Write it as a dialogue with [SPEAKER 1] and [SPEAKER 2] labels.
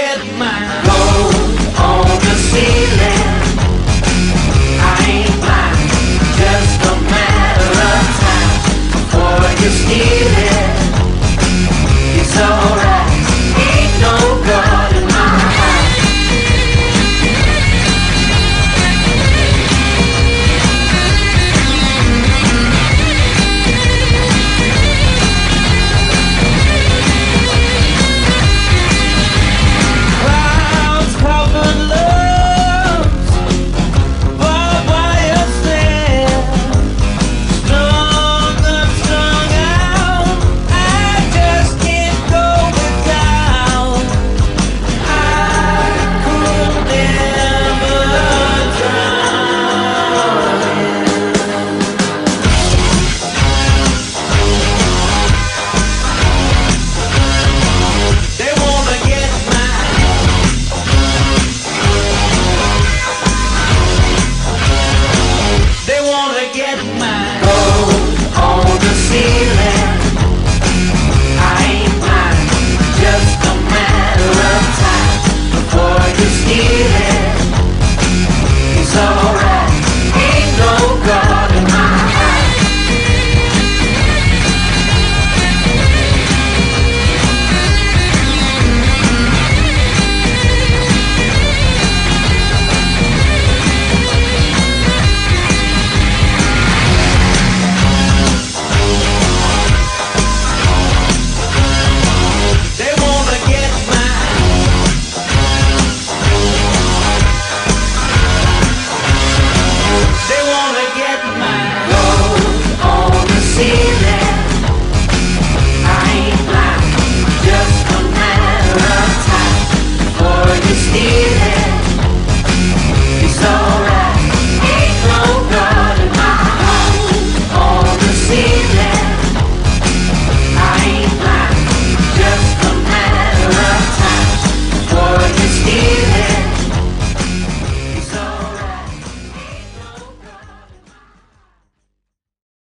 [SPEAKER 1] Get mine. Gold on the ceiling.